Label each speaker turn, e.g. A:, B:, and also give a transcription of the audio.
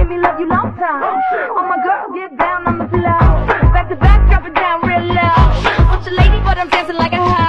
A: Give me love you long time. Oh, All my girls get down on the floor. Back to back, drop it down real low. Put your lady, but I'm dancing like a house.